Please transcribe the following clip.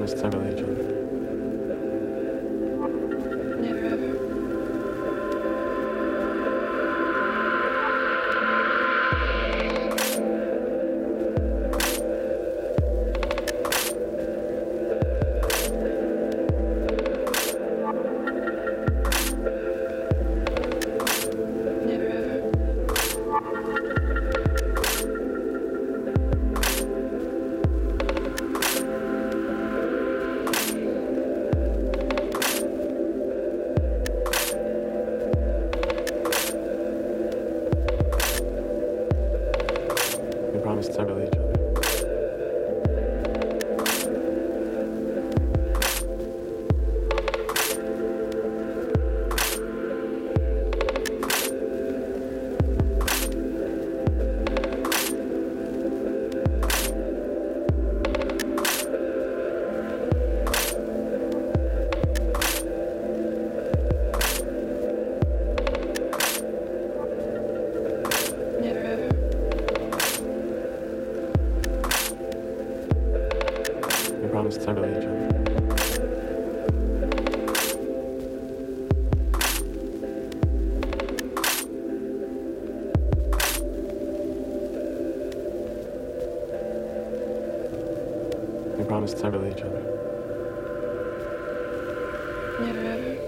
promise to never leave each We promise to never leave each other. We promise to leave each other. Never ever.